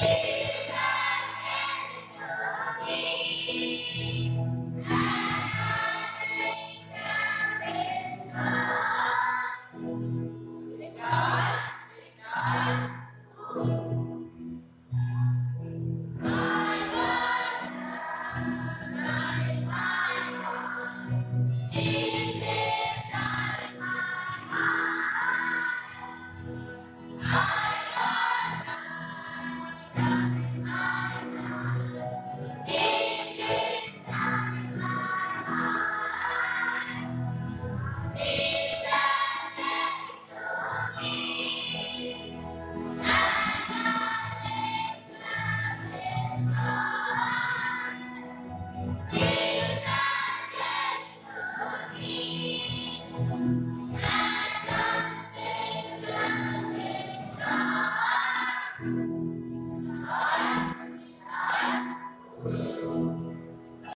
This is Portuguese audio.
Yeah. Música